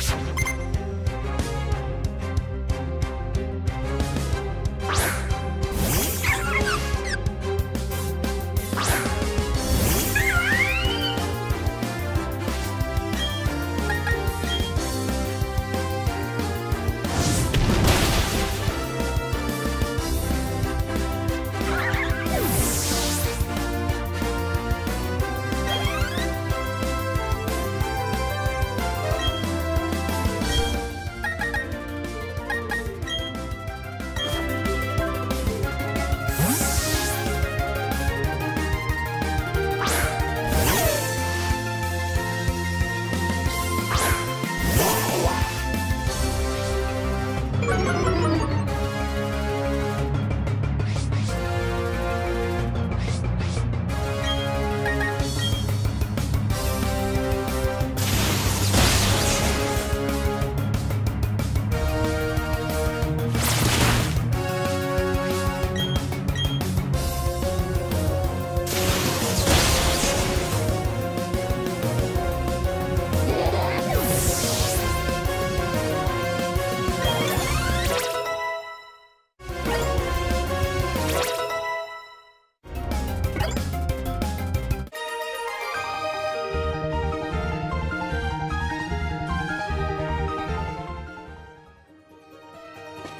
Bye.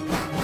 you